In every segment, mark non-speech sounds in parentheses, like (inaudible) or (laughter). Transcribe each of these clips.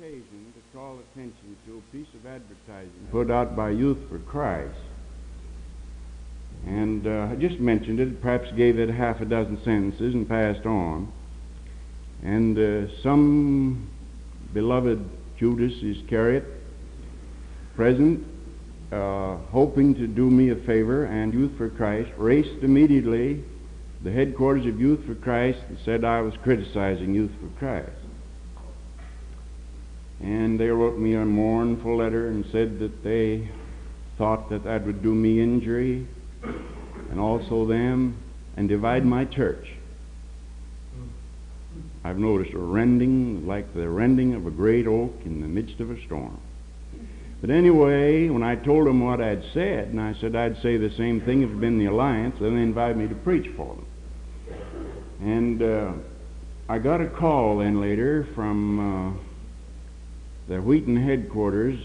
occasion to call attention to a piece of advertising put out by Youth for Christ. And uh, I just mentioned it, perhaps gave it half a dozen sentences and passed on. And uh, some beloved Judas Iscariot present, uh, hoping to do me a favor, and Youth for Christ raced immediately the headquarters of Youth for Christ and said I was criticizing Youth for Christ. And they wrote me a mournful letter and said that they thought that that would do me injury and also them and divide my church. I've noticed a rending like the rending of a great oak in the midst of a storm. But anyway, when I told them what I'd said, and I said I'd say the same thing if it had been the Alliance, then they invited me to preach for them. And uh, I got a call then later from uh, the Wheaton headquarters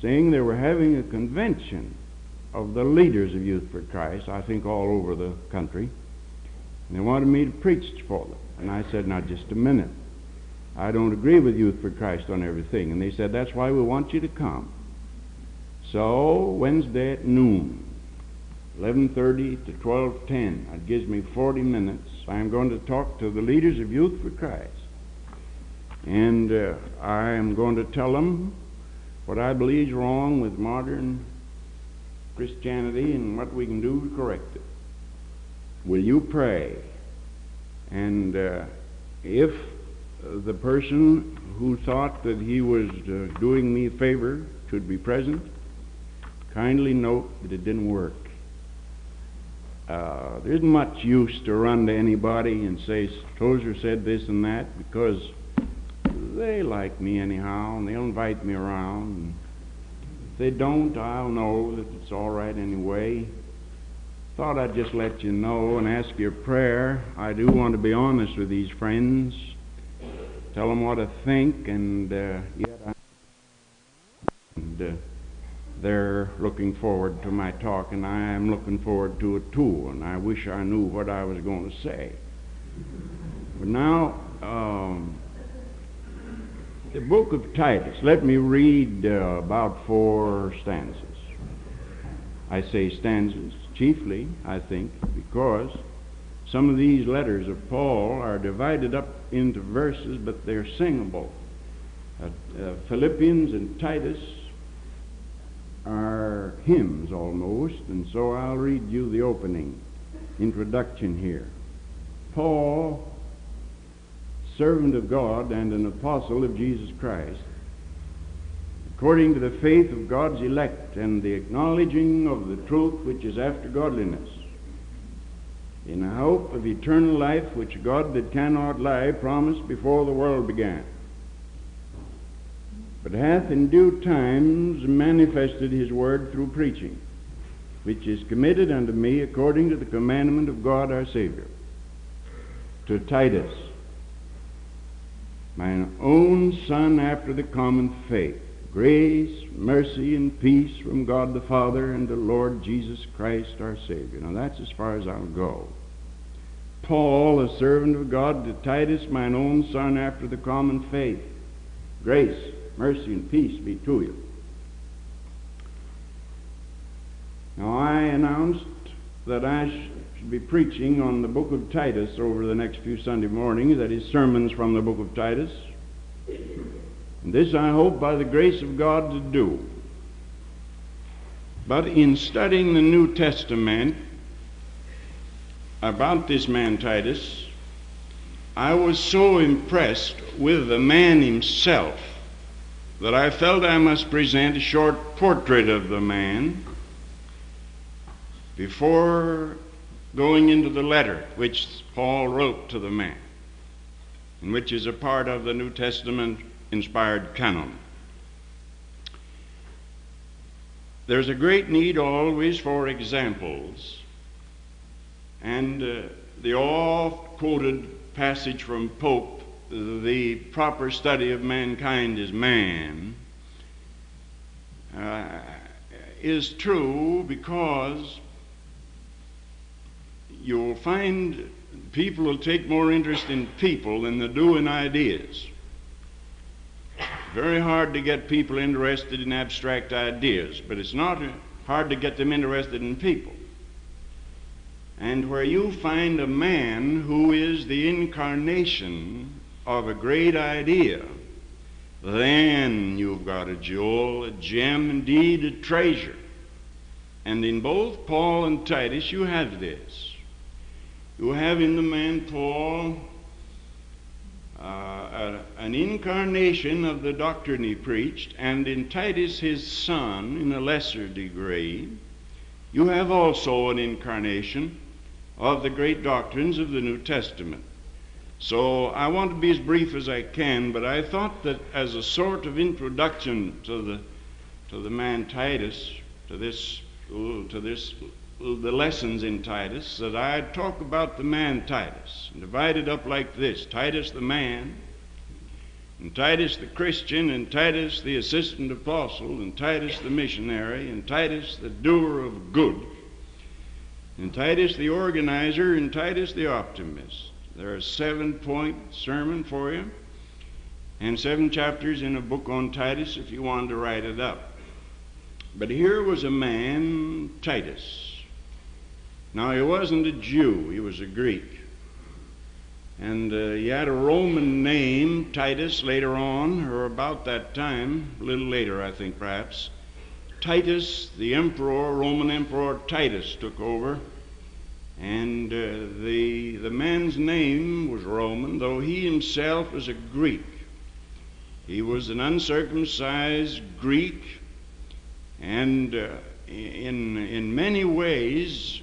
saying they were having a convention of the leaders of Youth for Christ, I think all over the country. And they wanted me to preach for them. And I said, now just a minute. I don't agree with Youth for Christ on everything. And they said, that's why we want you to come. So Wednesday at noon, 11.30 to 12.10, that gives me 40 minutes. I'm going to talk to the leaders of Youth for Christ. And uh, I am going to tell them what I believe is wrong with modern Christianity and what we can do to correct it. Will you pray? And uh, if the person who thought that he was uh, doing me a favor should be present, kindly note that it didn't work. Uh, there isn't much use to run to anybody and say, Tozer said this and that, because they like me anyhow, and they'll invite me around. And if they don't, I'll know that it's all right anyway. Thought I'd just let you know and ask your prayer. I do want to be honest with these friends, tell them what I think, and uh, yet I, and uh, they're looking forward to my talk, and I am looking forward to it too. And I wish I knew what I was going to say. But now. The book of Titus. Let me read uh, about four stanzas. I say stanzas chiefly, I think, because some of these letters of Paul are divided up into verses, but they're singable. Uh, uh, Philippians and Titus are hymns almost, and so I'll read you the opening introduction here. Paul servant of God and an apostle of Jesus Christ, according to the faith of God's elect and the acknowledging of the truth which is after godliness, in a hope of eternal life which God that cannot lie promised before the world began, but hath in due times manifested his word through preaching, which is committed unto me according to the commandment of God our Savior, to Titus, mine own son after the common faith. Grace, mercy, and peace from God the Father and the Lord Jesus Christ our Savior. Now that's as far as I'll go. Paul, a servant of God, to Titus, mine own son after the common faith. Grace, mercy, and peace be to you. Now I announced that I be preaching on the book of Titus over the next few Sunday mornings, that is, sermons from the book of Titus. And this I hope by the grace of God to do. But in studying the New Testament about this man Titus, I was so impressed with the man himself that I felt I must present a short portrait of the man before going into the letter which Paul wrote to the man, and which is a part of the New Testament inspired canon. There's a great need always for examples, and uh, the oft quoted passage from Pope, the proper study of mankind is man, uh, is true because you'll find people will take more interest in people than they do in ideas. very hard to get people interested in abstract ideas, but it's not hard to get them interested in people. And where you find a man who is the incarnation of a great idea, then you've got a jewel, a gem, indeed a treasure. And in both Paul and Titus, you have this. You have in the man Paul uh, a, an incarnation of the doctrine he preached, and in Titus his son in a lesser degree. You have also an incarnation of the great doctrines of the New Testament. So I want to be as brief as I can, but I thought that as a sort of introduction to the to the man Titus, to this to this the lessons in Titus, that I'd talk about the man Titus, divide it up like this: Titus the man, and Titus the Christian, and Titus the assistant apostle, and Titus the missionary, and Titus the doer of good, and Titus the organizer, and Titus the optimist. There are seven point sermon for you, and seven chapters in a book on Titus if you wanted to write it up. But here was a man, Titus. Now he wasn't a Jew; he was a Greek, and uh, he had a Roman name, Titus. Later on, or about that time, a little later, I think, perhaps. Titus, the emperor, Roman emperor Titus, took over and uh, the, the man's name was Roman, though he himself was a Greek. He was an uncircumcised Greek, and uh, in, in many ways,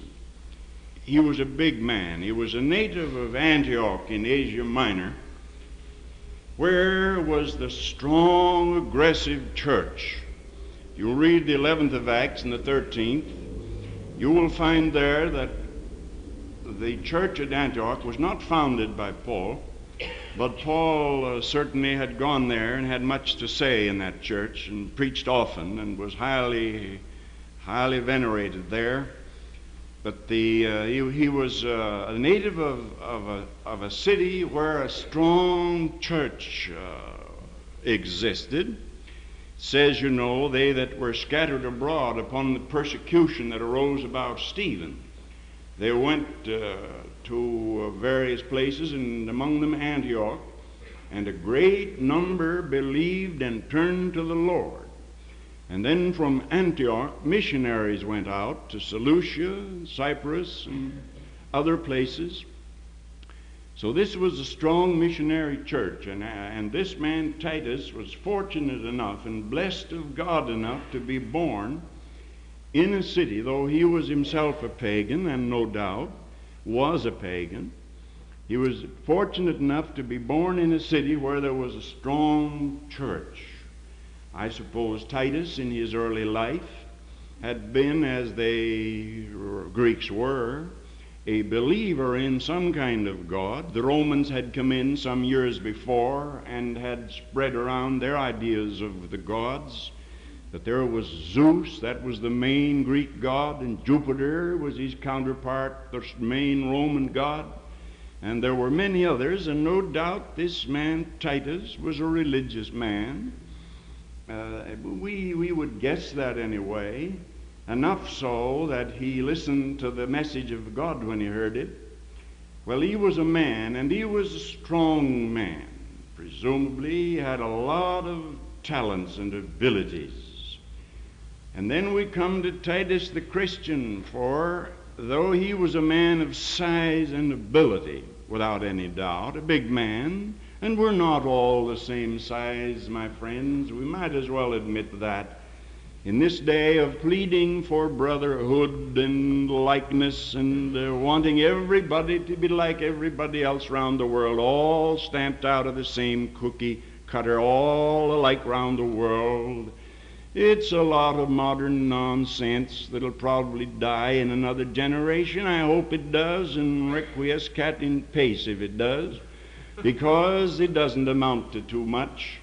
he was a big man. He was a native of Antioch in Asia Minor, where was the strong, aggressive church. You'll read the 11th of Acts and the 13th. You will find there that the church at Antioch was not founded by Paul, but Paul uh, certainly had gone there and had much to say in that church and preached often and was highly, highly venerated there. But the, uh, he, he, was uh, a native of, of, a, of a city where a strong church uh, existed. Says, you know, they that were scattered abroad upon the persecution that arose about Stephen. They went uh, to various places, and among them Antioch, and a great number believed and turned to the Lord. And then from Antioch, missionaries went out to Seleucia, Cyprus, and other places. So this was a strong missionary church, and, uh, and this man Titus was fortunate enough and blessed of God enough to be born in a city, though he was himself a pagan, and no doubt was a pagan, he was fortunate enough to be born in a city where there was a strong church. I suppose Titus, in his early life, had been, as the Greeks were, a believer in some kind of God. The Romans had come in some years before and had spread around their ideas of the gods that there was Zeus, that was the main Greek god, and Jupiter was his counterpart, the main Roman god. And there were many others, and no doubt this man, Titus, was a religious man. Uh, we, we would guess that anyway, enough so that he listened to the message of God when he heard it. Well, he was a man, and he was a strong man. Presumably, he had a lot of talents and abilities. And then we come to Titus the Christian, for though he was a man of size and ability, without any doubt, a big man, and we're not all the same size, my friends, we might as well admit that. In this day of pleading for brotherhood and likeness and uh, wanting everybody to be like everybody else round the world, all stamped out of the same cookie cutter, all alike round the world, it's a lot of modern nonsense that'll probably die in another generation. I hope it does, and requiescat in pace if it does, because it doesn't amount to too much.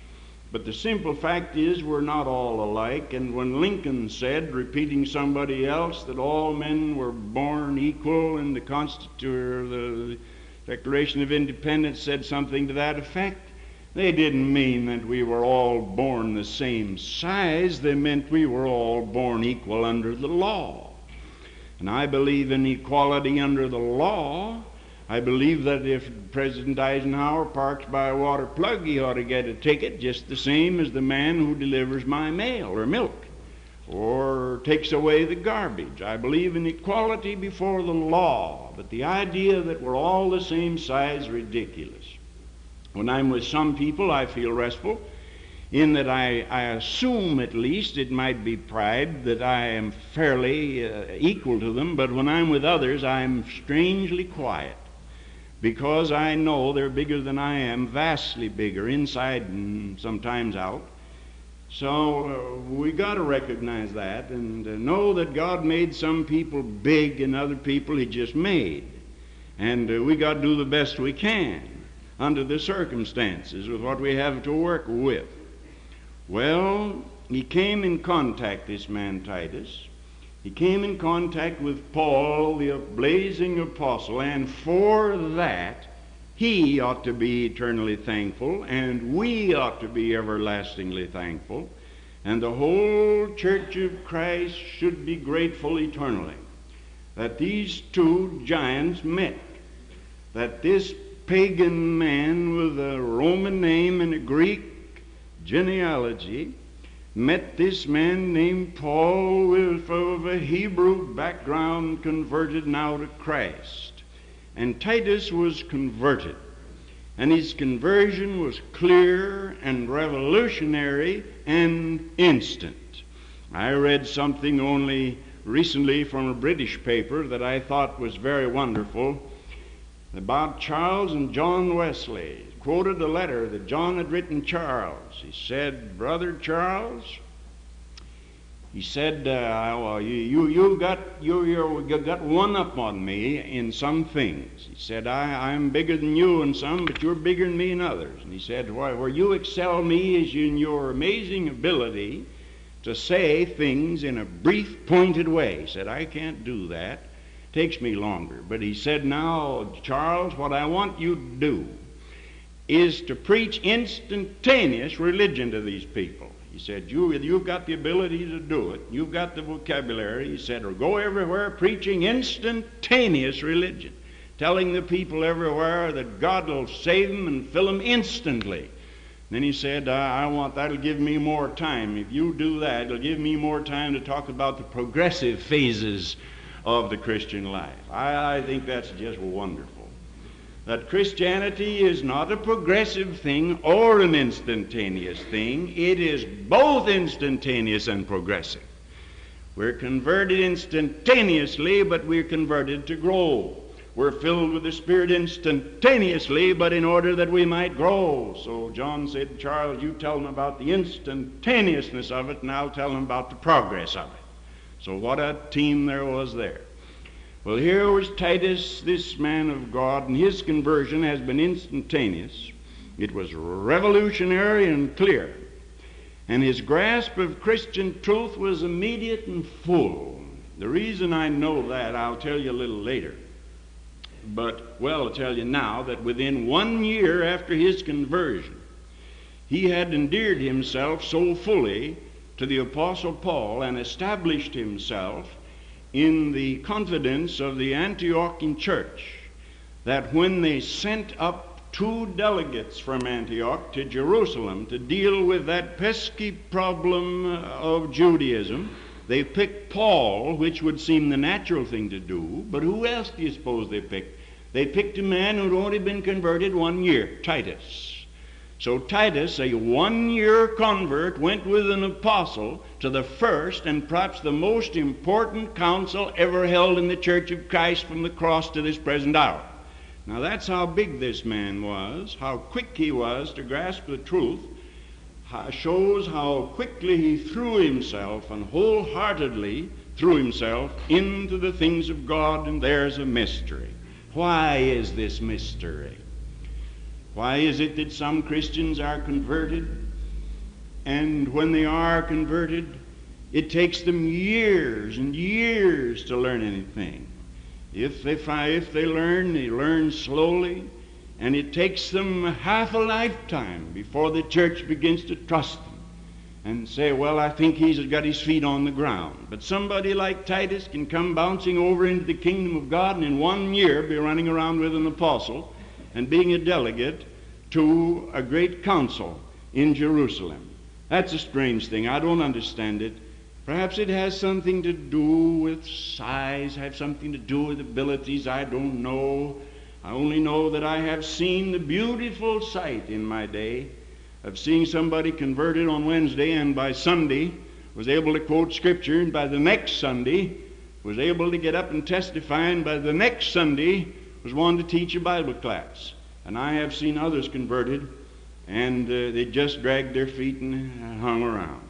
But the simple fact is, we're not all alike. And when Lincoln said, repeating somebody else, that all men were born equal, and the Constitution, the Declaration of Independence said something to that effect, They didn't mean that we were all born the same size. They meant we were all born equal under the law. And I believe in equality under the law. I believe that if President Eisenhower parks by a water plug, he ought to get a ticket just the same as the man who delivers my mail or milk or takes away the garbage. I believe in equality before the law, but the idea that we're all the same size is ridiculous. When I'm with some people, I feel restful in that I, I assume at least it might be pride that I am fairly uh, equal to them, but when I'm with others, I'm strangely quiet because I know they're bigger than I am, vastly bigger, inside and sometimes out. So uh, we got to recognize that and uh, know that God made some people big and other people He just made. And uh, we got to do the best we can under the circumstances with what we have to work with. Well, he came in contact, this man Titus. He came in contact with Paul, the blazing apostle, and for that he ought to be eternally thankful, and we ought to be everlastingly thankful, and the whole church of Christ should be grateful eternally that these two giants met, that this pagan man with a Roman name and a Greek genealogy met this man named Paul with of a Hebrew background converted now to Christ. And Titus was converted. And his conversion was clear and revolutionary and instant. I read something only recently from a British paper that I thought was very wonderful about Charles and John Wesley. Quoted a letter that John had written Charles. He said, Brother Charles, he said, uh, well, you, you, you, got, you, you got one up on me in some things. He said, I, I'm bigger than you in some, but you're bigger than me in others. And he said, Why, where you excel me is in your amazing ability to say things in a brief, pointed way. He said, I can't do that. Takes me longer. But he said, Now, Charles, what I want you to do is to preach instantaneous religion to these people. He said, you, You've got the ability to do it. You've got the vocabulary. He said, Or go everywhere preaching instantaneous religion, telling the people everywhere that God will save them and fill them instantly. Then he said, I, I want that'll give me more time. If you do that, it'll give me more time to talk about the progressive phases of the Christian life. I, I think that's just wonderful that Christianity is not a progressive thing or an instantaneous thing. It is both instantaneous and progressive. We're converted instantaneously, but we're converted to grow. We're filled with the Spirit instantaneously, but in order that we might grow. So John said, Charles, you tell them about the instantaneousness of it, and I'll tell them about the progress of it. So what a team there was there. Well, here was Titus, this man of God, and his conversion has been instantaneous. It was revolutionary and clear. And his grasp of Christian truth was immediate and full. The reason I know that, I'll tell you a little later. But, well, I'll tell you now that within one year after his conversion, he had endeared himself so fully to the Apostle Paul and established himself in the confidence of the Antiochian church that when they sent up two delegates from Antioch to Jerusalem to deal with that pesky problem of Judaism, they picked Paul, which would seem the natural thing to do, but who else do you suppose they picked? They picked a man who'd only been converted one year, Titus. So Titus, a one year convert, went with an apostle to the first and perhaps the most important council ever held in the Church of Christ from the cross to this present hour. Now that's how big this man was, how quick he was to grasp the truth, shows how quickly he threw himself and wholeheartedly threw himself into the things of God, and there's a mystery. Why is this mystery? Why is it that some Christians are converted, and when they are converted, it takes them years and years to learn anything? If they, if they learn, they learn slowly. And it takes them half a lifetime before the church begins to trust them and say, well, I think he's got his feet on the ground. But somebody like Titus can come bouncing over into the kingdom of God and in one year be running around with an apostle and being a delegate to a great council in Jerusalem. That's a strange thing. I don't understand it. Perhaps it has something to do with size, have something to do with abilities. I don't know. I only know that I have seen the beautiful sight in my day of seeing somebody converted on Wednesday and by Sunday was able to quote Scripture, and by the next Sunday was able to get up and testify, and by the next Sunday was one to teach a Bible class. And I have seen others converted, and uh, they just dragged their feet and hung around.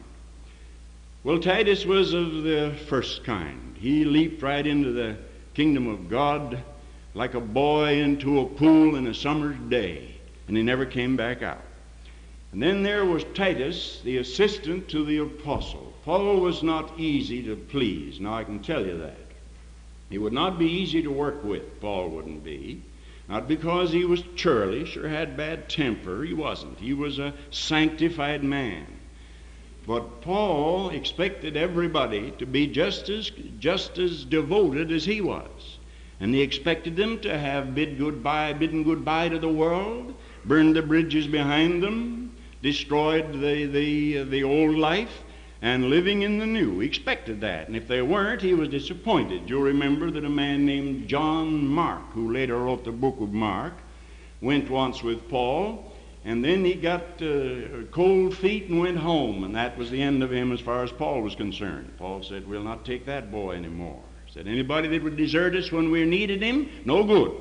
Well, Titus was of the first kind. He leaped right into the kingdom of God like a boy into a pool in a summer's day, and he never came back out. And then there was Titus, the assistant to the apostle. Paul was not easy to please. Now I can tell you that. He would not be easy to work with, Paul wouldn't be. Not because he was churlish or had bad temper. He wasn't. He was a sanctified man. But Paul expected everybody to be just as, just as devoted as he was. And he expected them to have bid goodbye, bidden goodbye to the world, burned the bridges behind them, destroyed the, the, the old life and living in the new. He expected that. And if they weren't, he was disappointed. You'll remember that a man named John Mark, who later wrote the book of Mark, went once with Paul, and then he got uh, cold feet and went home, and that was the end of him as far as Paul was concerned. Paul said, We'll not take that boy anymore. He said, Anybody that would desert us when we needed him, no good.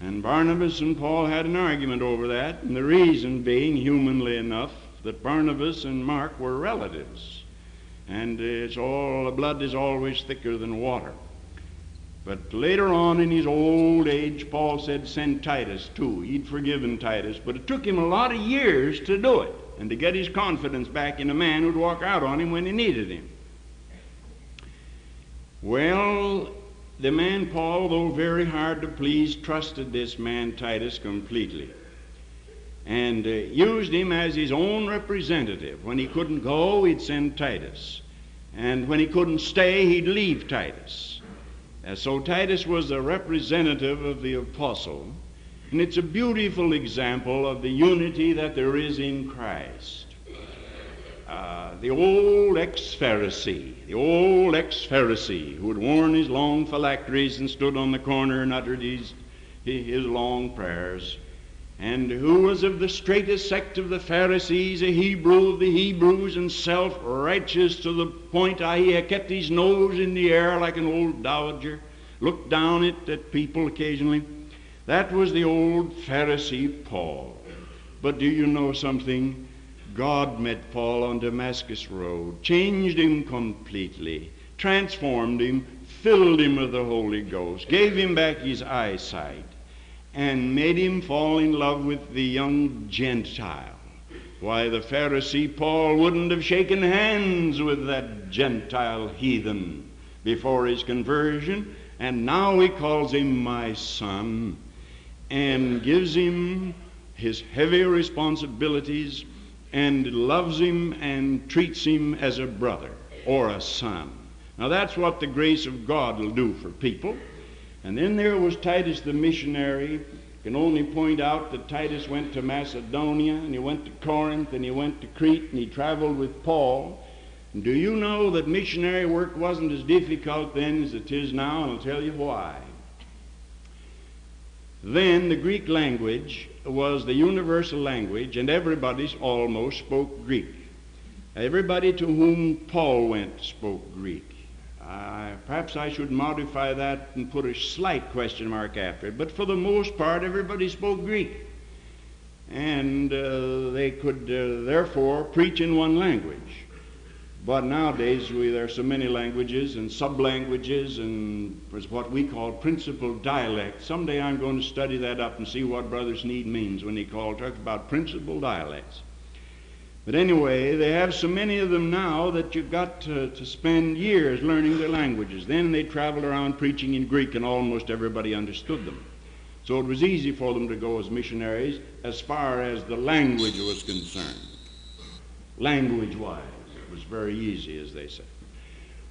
And Barnabas and Paul had an argument over that, and the reason being, humanly enough, that Barnabas and Mark were relatives. And it's all, the blood is always thicker than water. But later on in his old age, Paul said, send Titus too. He'd forgiven Titus, but it took him a lot of years to do it and to get his confidence back in a man who'd walk out on him when he needed him. Well, the man Paul, though very hard to please, trusted this man Titus completely and uh, used him as his own representative. When he couldn't go, he'd send Titus. And when he couldn't stay, he'd leave Titus. Uh, so Titus was the representative of the apostle. And it's a beautiful example of the unity that there is in Christ. Uh, the old ex-Pharisee, the old ex-Pharisee who had worn his long phylacteries and stood on the corner and uttered his, his long prayers, and who was of the straightest sect of the Pharisees, a Hebrew of the Hebrews, and self-righteous to the point I he kept his nose in the air like an old dowager, looked down at, at people occasionally. That was the old Pharisee Paul. But do you know something? God met Paul on Damascus Road, changed him completely, transformed him, filled him with the Holy Ghost, gave him back his eyesight, and made him fall in love with the young Gentile. Why, the Pharisee Paul wouldn't have shaken hands with that Gentile heathen before his conversion, and now he calls him my son and gives him his heavy responsibilities and loves him and treats him as a brother or a son. Now that's what the grace of God will do for people. And then there was Titus the missionary. Can only point out that Titus went to Macedonia and he went to Corinth and he went to Crete and he traveled with Paul. And do you know that missionary work wasn't as difficult then as it is now? And I'll tell you why. Then the Greek language was the universal language, and everybody almost spoke Greek. Everybody to whom Paul went spoke Greek. Uh, perhaps I should modify that and put a slight question mark after it, but for the most part, everybody spoke Greek. And uh, they could uh, therefore preach in one language. But nowadays, we, there are so many languages and sub-languages and what we call principal dialect. Someday I'm going to study that up and see what Brother Sneed means when he called, talks about principal dialects. But anyway, they have so many of them now that you've got to, to spend years learning their languages. Then they traveled around preaching in Greek and almost everybody understood them. So it was easy for them to go as missionaries as far as the language was concerned. Language wise, it was very easy, as they say.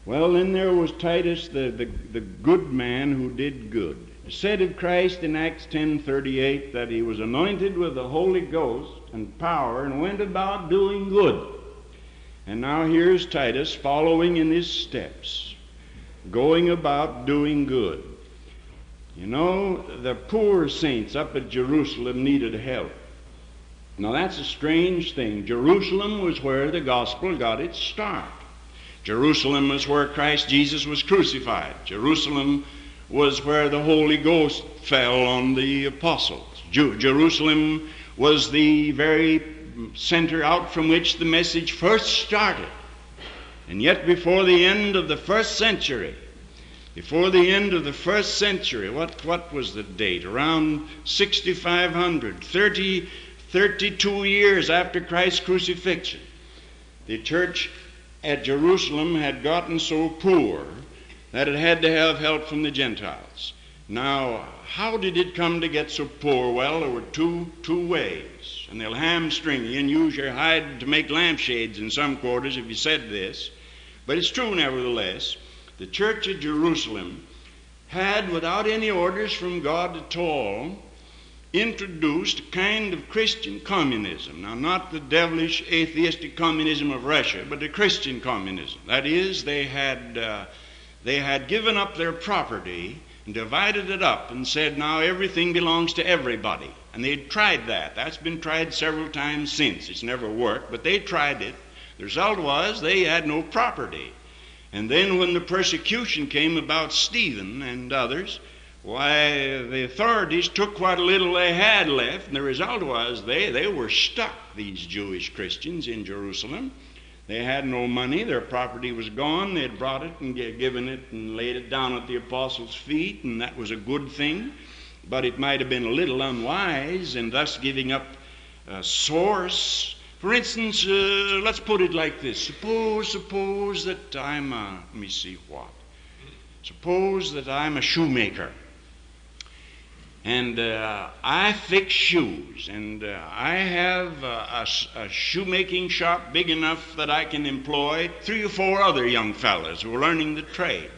Well, then there was Titus, the, the, the good man who did good. Said of Christ in Acts 10:38 that he was anointed with the Holy Ghost and power and went about doing good. And now here's Titus following in his steps, going about doing good. You know, the poor saints up at Jerusalem needed help. Now that's a strange thing. Jerusalem was where the gospel got its start. Jerusalem was where Christ Jesus was crucified. Jerusalem was where the Holy Ghost fell on the apostles. Jerusalem was the very center out from which the message first started. And yet, before the end of the first century, before the end of the first century, what, what was the date? Around 6500, 30, 32 years after Christ's crucifixion, the church at Jerusalem had gotten so poor that it had to have help from the Gentiles. Now, how did it come to get so poor? Well, there were two, two ways. And they'll hamstring you and use your hide to make lampshades in some quarters if you said this. But it's true nevertheless. The church at Jerusalem had, without any orders from God at all, introduced a kind of Christian communism. Now, not the devilish atheistic communism of Russia, but the Christian communism. That is, they had, uh, they had given up their property and divided it up and said, now everything belongs to everybody. And they'd tried that. That's been tried several times since. It's never worked, but they tried it. The result was they had no property. And then when the persecution came about Stephen and others, why, the authorities took what little they had left, and the result was they, they were stuck, these Jewish Christians in Jerusalem. They had no money, their property was gone. They had brought it and given it and laid it down at the apostles' feet, and that was a good thing. But it might have been a little unwise in thus giving up a source. For instance, uh, let's put it like this suppose, suppose that I'm a, let me see what. Suppose that I'm a shoemaker and uh, I fix shoes, and uh, I have a, a, a, shoemaking shop big enough that I can employ three or four other young fellows who are learning the trade.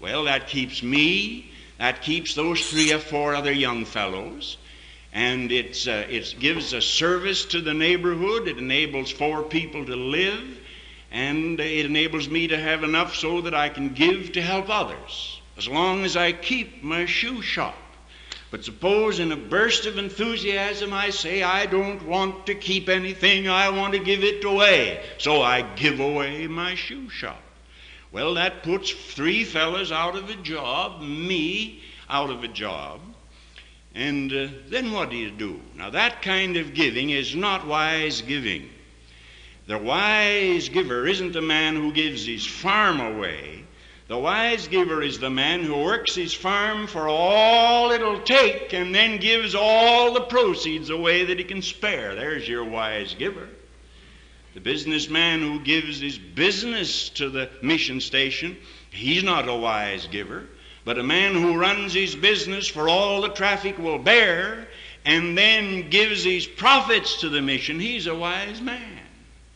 Well, that keeps me, that keeps those three or four other young fellows, and it's, uh, it gives a service to the neighborhood. It enables four people to live, and it enables me to have enough so that I can give to help others, as long as I keep my shoe shop. But suppose in a burst of enthusiasm I say, I don't want to keep anything, I want to give it away. So I give away my shoe shop. Well, that puts three fellows out of a job, me out of a job. And uh, then what do you do? Now, that kind of giving is not wise giving. The wise giver isn't the man who gives his farm away the wise giver is the man who works his farm for all it'll take and then gives all the proceeds away that he can spare. There's your wise giver. The businessman who gives his business to the mission station, he's not a wise giver. But a man who runs his business for all the traffic will bear and then gives his profits to the mission, he's a wise man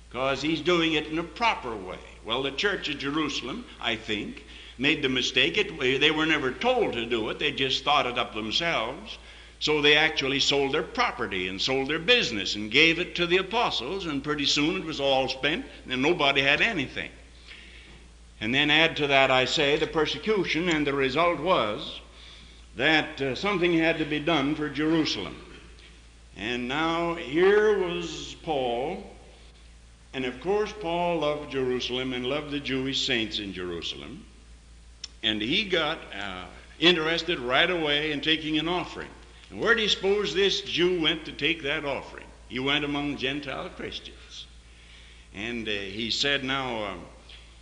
because he's doing it in a proper way. Well, the church of Jerusalem, I think, made the mistake. It, they were never told to do it, they just thought it up themselves. So they actually sold their property and sold their business and gave it to the apostles, and pretty soon it was all spent, and nobody had anything. And then add to that, I say, the persecution, and the result was that uh, something had to be done for Jerusalem. And now here was Paul, and of course, Paul loved Jerusalem and loved the Jewish saints in Jerusalem. And he got uh, interested right away in taking an offering. And where do you suppose this Jew went to take that offering? He went among Gentile Christians. And uh, he said, Now, uh,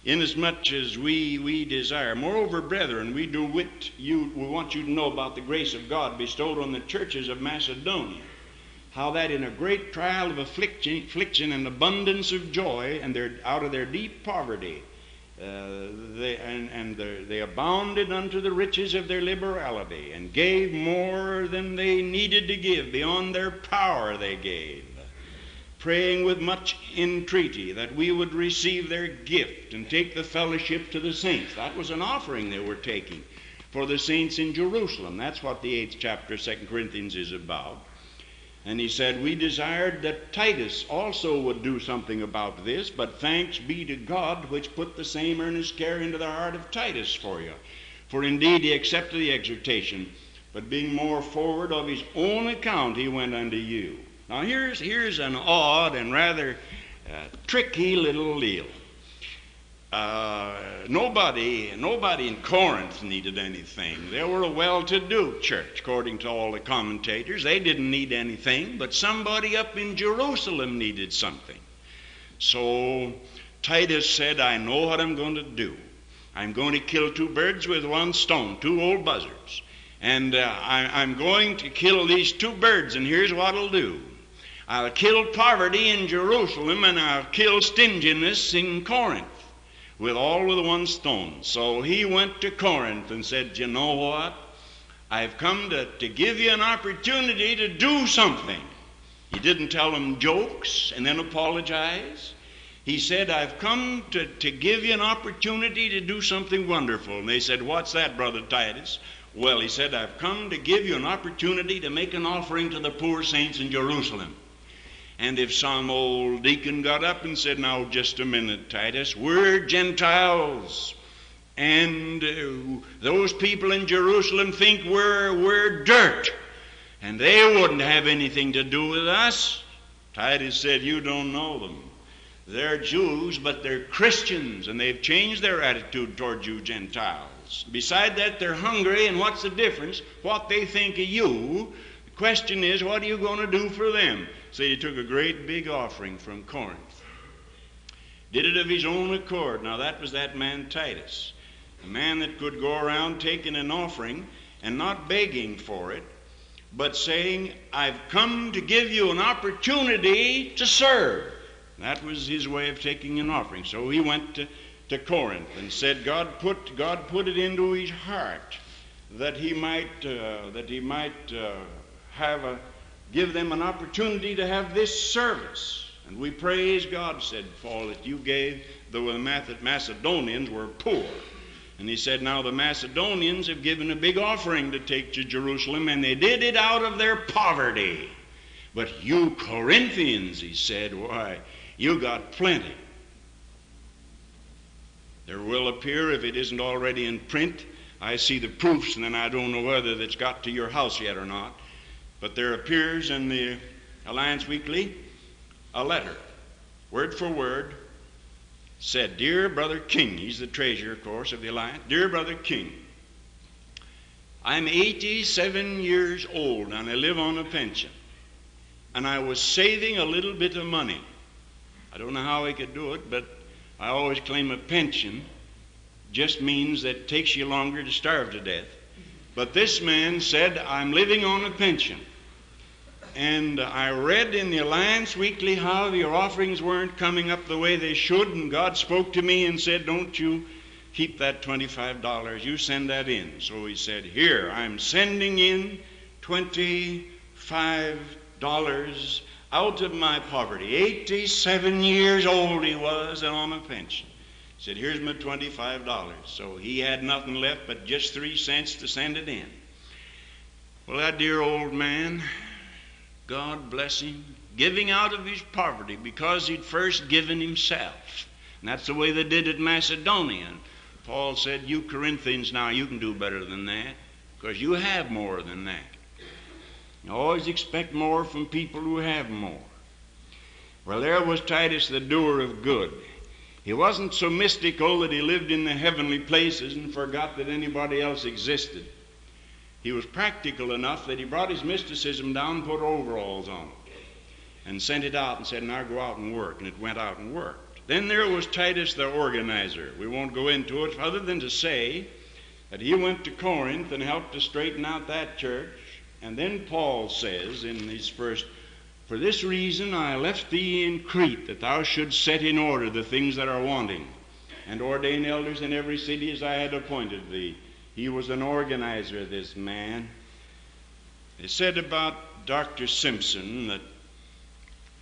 inasmuch as we, we desire, moreover, brethren, we do wit you, we want you to know about the grace of God bestowed on the churches of Macedonia. How that in a great trial of affliction, affliction and abundance of joy, and their, out of their deep poverty, uh, they, and, and the, they abounded unto the riches of their liberality and gave more than they needed to give, beyond their power they gave, praying with much entreaty that we would receive their gift and take the fellowship to the saints. That was an offering they were taking for the saints in Jerusalem. That's what the eighth chapter of 2 Corinthians is about. And he said, We desired that Titus also would do something about this, but thanks be to God which put the same earnest care into the heart of Titus for you. For indeed he accepted the exhortation, but being more forward of his own account, he went unto you. Now here's, here's an odd and rather uh, tricky little deal. Uh, nobody, nobody in Corinth needed anything. They were a well-to-do church, according to all the commentators. They didn't need anything, but somebody up in Jerusalem needed something. So Titus said, I know what I'm going to do. I'm going to kill two birds with one stone, two old buzzards. And uh, I, I'm going to kill these two birds, and here's what I'll do. I'll kill poverty in Jerusalem, and I'll kill stinginess in Corinth with all with one stone. So he went to Corinth and said, You know what? I've come to, to give you an opportunity to do something. He didn't tell them jokes and then apologize. He said, I've come to, to give you an opportunity to do something wonderful. And they said, What's that, Brother Titus? Well, he said, I've come to give you an opportunity to make an offering to the poor saints in Jerusalem. And if some old deacon got up and said, Now, just a minute, Titus, we're Gentiles. And uh, those people in Jerusalem think we're, we're dirt. And they wouldn't have anything to do with us. Titus said, You don't know them. They're Jews, but they're Christians, and they've changed their attitude toward you Gentiles. Beside that, they're hungry, and what's the difference? What they think of you. The question is, what are you going to do for them? So he took a great big offering from Corinth. Did it of his own accord. Now that was that man Titus. A man that could go around taking an offering and not begging for it, but saying, I've come to give you an opportunity to serve. That was his way of taking an offering. So he went to, to Corinth and said, God put, God put it into his heart that he might, uh, that he might uh, have a, give them an opportunity to have this service. And we praise God, said Paul, that you gave, though the Macedonians were poor. And he said, Now the Macedonians have given a big offering to take to Jerusalem, and they did it out of their poverty. But you Corinthians, he said, why, you got plenty. There will appear, if it isn't already in print, I see the proofs, and then I don't know whether it's got to your house yet or not. But there appears in the Alliance Weekly a letter, word for word, said, Dear Brother King, he's the treasurer, of course, of the Alliance, Dear Brother King, I'm 87 years old and I live on a pension. And I was saving a little bit of money. I don't know how I could do it, but I always claim a pension just means that it takes you longer to starve to death. But this man said, I'm living on a pension. And I read in the Alliance Weekly how your offerings weren't coming up the way they should, and God spoke to me and said, Don't you keep that $25. You send that in. So he said, Here, I'm sending in $25 out of my poverty. 87 years old he was and on a pension. He said, Here's my $25. So he had nothing left but just three cents to send it in. Well, that dear old man God bless him, giving out of his poverty because he'd first given himself. And that's the way they did at Macedonia. And Paul said, You Corinthians, now you can do better than that because you have more than that. You always expect more from people who have more. Well, there was Titus, the doer of good. He wasn't so mystical that he lived in the heavenly places and forgot that anybody else existed. He was practical enough that he brought his mysticism down, put overalls on it, and sent it out and said, Now go out and work. And it went out and worked. Then there was Titus the organizer. We won't go into it other than to say that he went to Corinth and helped to straighten out that church. And then Paul says in his first, For this reason I left thee in Crete, that thou shouldst set in order the things that are wanting. and ordain elders in every city as I had appointed thee. He was an organizer, this man. They said about Dr. Simpson that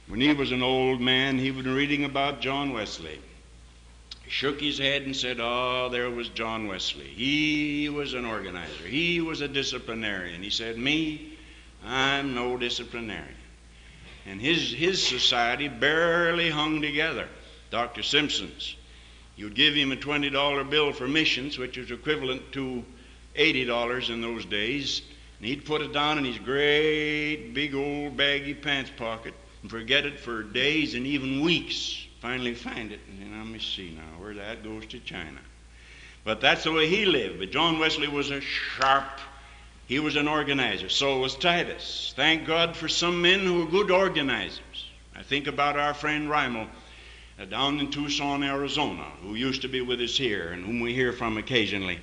when he was an old man, he was reading about John Wesley. He shook his head and said, Oh, there was John Wesley. He was an organizer, he was a disciplinarian. He said, Me, I'm no disciplinarian. And his, his society barely hung together. Dr. Simpson's. You would give him a $20 bill for missions, which was equivalent to $80 in those days, and he'd put it down in his great big old baggy pants pocket and forget it for days and even weeks. Finally find it, and then let me see now where that goes to China. But that's the way he lived. But John Wesley was a sharp, he was an organizer. So was Titus. Thank God for some men who are good organizers. I think about our friend Rymel uh, down in Tucson, Arizona, who used to be with us here and whom we hear from occasionally.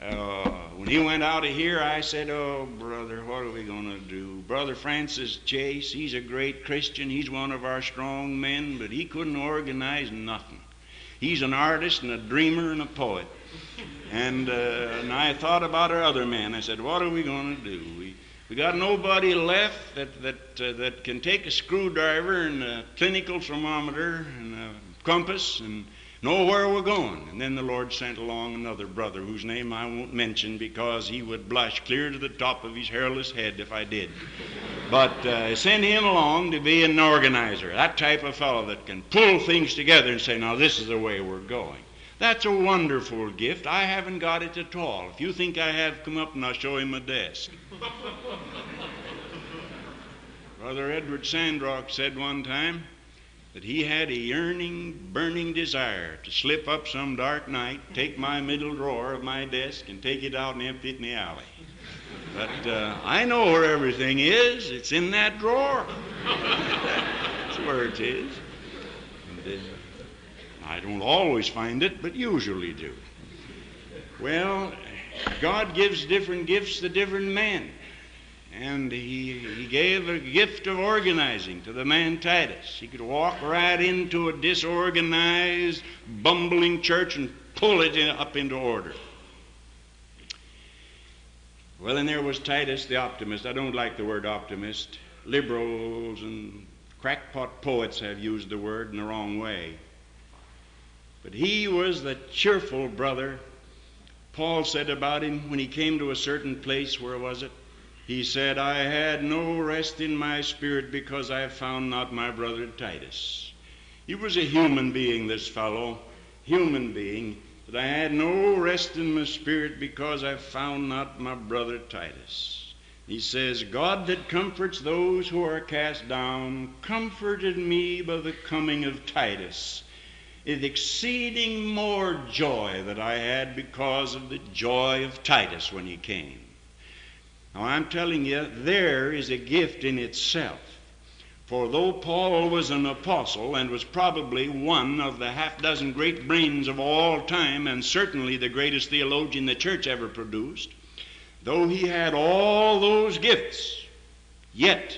Uh, when he went out of here, I said, Oh, brother, what are we going to do? Brother Francis Chase, he's a great Christian. He's one of our strong men, but he couldn't organize nothing. He's an artist and a dreamer and a poet. And, uh, and I thought about our other men. I said, What are we going to do? We, we got nobody left that, that, uh, that can take a screwdriver and a clinical thermometer and compass and know where we're going. And then the Lord sent along another brother whose name I won't mention because he would blush clear to the top of his hairless head if I did. But uh, sent him along to be an organizer, that type of fellow that can pull things together and say, now this is the way we're going. That's a wonderful gift. I haven't got it at all. If you think I have, come up and I'll show him a desk. (laughs) Brother Edward Sandrock said one time, that he had a yearning, burning desire to slip up some dark night, take my middle drawer of my desk, and take it out and empty it in the alley. But uh, I know where everything is. It's in that drawer. That's where it is. And, uh, I don't always find it, but usually do. Well, God gives different gifts to different men. And he, he gave a gift of organizing to the man Titus. He could walk right into a disorganized, bumbling church and pull it in, up into order. Well, and there was Titus the optimist. I don't like the word optimist. Liberals and crackpot poets have used the word in the wrong way. But he was the cheerful brother. Paul said about him when he came to a certain place, where was it? He said, I had no rest in my spirit because I found not my brother Titus. He was a human being, this fellow, human being, but I had no rest in my spirit because I found not my brother Titus. He says, God that comforts those who are cast down comforted me by the coming of Titus. With exceeding more joy that I had because of the joy of Titus when he came. Now, I'm telling you, there is a gift in itself. For though Paul was an apostle and was probably one of the half dozen great brains of all time, and certainly the greatest theologian the church ever produced, though he had all those gifts, yet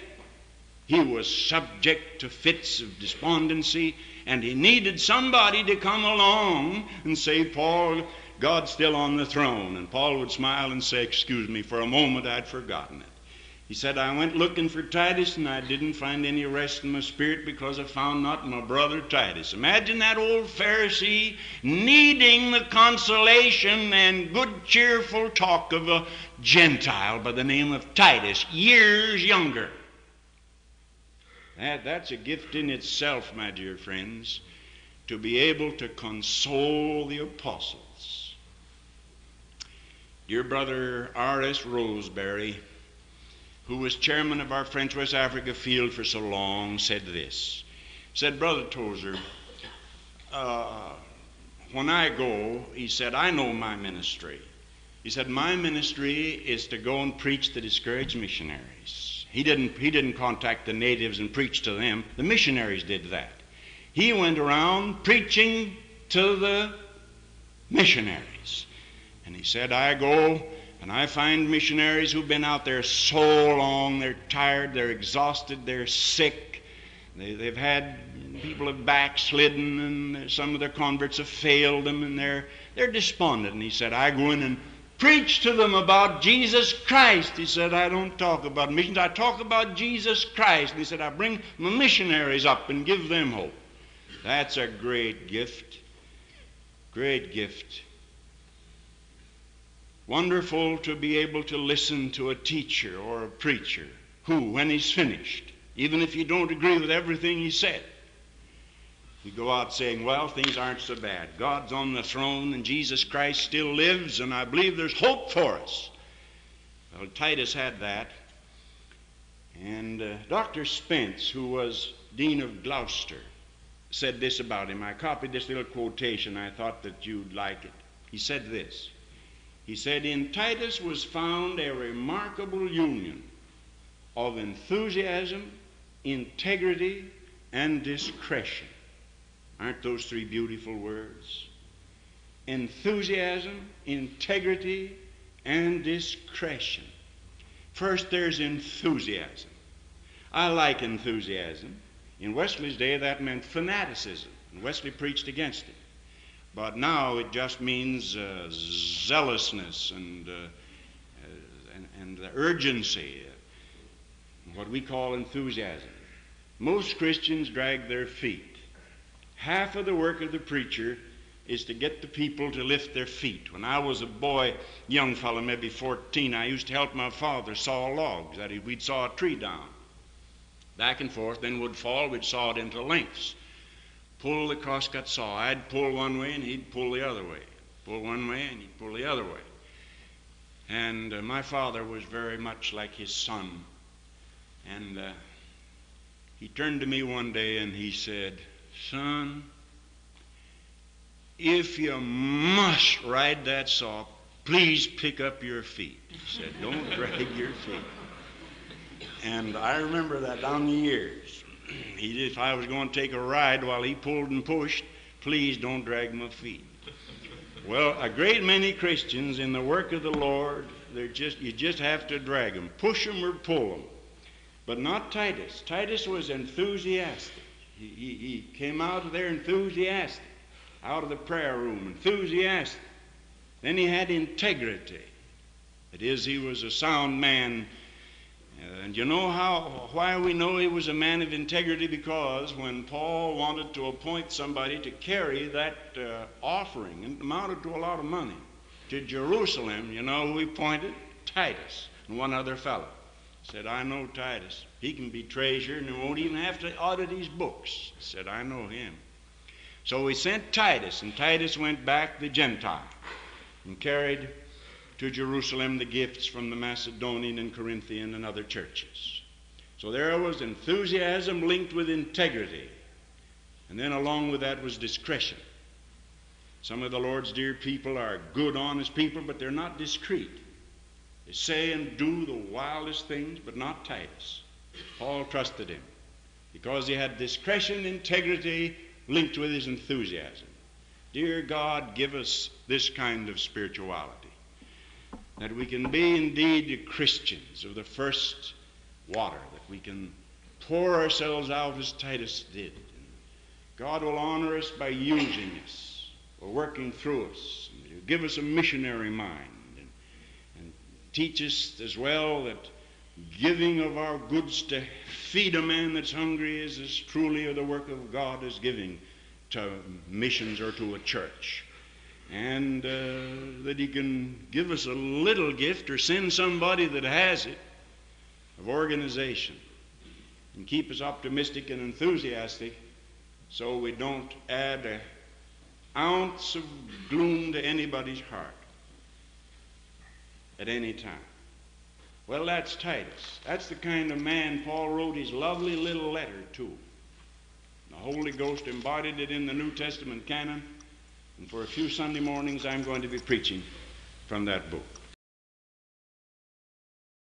he was subject to fits of despondency, and he needed somebody to come along and say, Paul, God's still on the throne. And Paul would smile and say, Excuse me, for a moment I'd forgotten it. He said, I went looking for Titus and I didn't find any rest in my spirit because I found not my brother Titus. Imagine that old Pharisee needing the consolation and good cheerful talk of a Gentile by the name of Titus, years younger. That, that's a gift in itself, my dear friends, to be able to console the apostle Dear brother R.S. Roseberry, who was chairman of our French West Africa field for so long, said this. Said, Brother Tozer, uh, when I go, he said, I know my ministry. He said, My ministry is to go and preach the discouraged missionaries. He didn't, he didn't contact the natives and preach to them, the missionaries did that. He went around preaching to the missionaries. And he said, I go and I find missionaries who've been out there so long, they're tired, they're exhausted, they're sick, they, have had people have backslidden and some of their converts have failed them and they're, they're despondent. And he said, I go in and preach to them about Jesus Christ. He said, I don't talk about missions, I talk about Jesus Christ. And he said, I bring my missionaries up and give them hope. That's a great gift. Great gift. Wonderful to be able to listen to a teacher or a preacher who, when he's finished, even if you don't agree with everything he said, you go out saying, Well, things aren't so bad. God's on the throne and Jesus Christ still lives, and I believe there's hope for us. Well, Titus had that. And uh, Dr. Spence, who was Dean of Gloucester, said this about him. I copied this little quotation. I thought that you'd like it. He said this He said, In Titus was found a remarkable union of enthusiasm, integrity, and discretion. Aren't those three beautiful words? Enthusiasm, integrity, and discretion. First, there's enthusiasm. I like enthusiasm. In Wesley's day, that meant fanaticism, and Wesley preached against it. But now it just means uh, zealousness and, uh, uh and, and the urgency, what we call enthusiasm. Most Christians drag their feet. Half of the work of the preacher is to get the people to lift their feet. When I was a boy, young fellow, maybe 14, I used to help my father saw logs. That is, we'd saw a tree down. Back and forth, then would fall, we'd saw it into lengths. Pull the crosscut saw. I'd pull one way and he'd pull the other way. Pull one way and he'd pull the other way. And uh, my father was very much like his son. And uh, he turned to me one day and he said, Son, if you must ride that saw, please pick up your feet. He said, Don't (laughs) drag your feet. And I remember that down the years. (clears throat) He, if I was going to take a ride while he pulled and pushed, please don't drag my feet. Well, a great many Christians in the work of the Lord, they're just you just have to drag them, push them or pull them. But not Titus. Titus was enthusiastic. He, he, he came out of there enthusiastic, out of the prayer room, enthusiastic. Then he had integrity. That is, he was a sound man. And you know how why we know he was a man of integrity? Because when Paul wanted to appoint somebody to carry that uh, offering, and amounted to a lot of money, to Jerusalem, you know who he appointed? Titus and one other fellow. Said, I know Titus. He can be treasurer and he won't even have to audit his books. Said, I know him. So we sent Titus, and Titus went back the Gentile and carried to Jerusalem the gifts from the Macedonian and Corinthian and other churches. So there was enthusiasm linked with integrity. And then along with that was discretion. Some of the Lord's dear people are good, honest people, but they're not discreet. They say and do the wildest things, but not Titus. Paul trusted him because he had discretion, integrity linked with his enthusiasm. Dear God, give us this kind of spirituality that we can be indeed Christians of the first water, that we can pour ourselves out as Titus did. God will honor us by using us or working through us. He'll give us a missionary mind and teach us as well that giving of our goods to feed a man that's hungry is as truly the work of God as giving to missions or to a church. And uh, that He can give us a little gift or send somebody that has it of organization and keep us optimistic and enthusiastic so we don't add an ounce of gloom to anybody's heart at any time. Well, that's Titus. That's the kind of man Paul wrote his lovely little letter to. The Holy Ghost embodied it in the New Testament canon, and for a few Sunday mornings I'm going to be preaching from that book.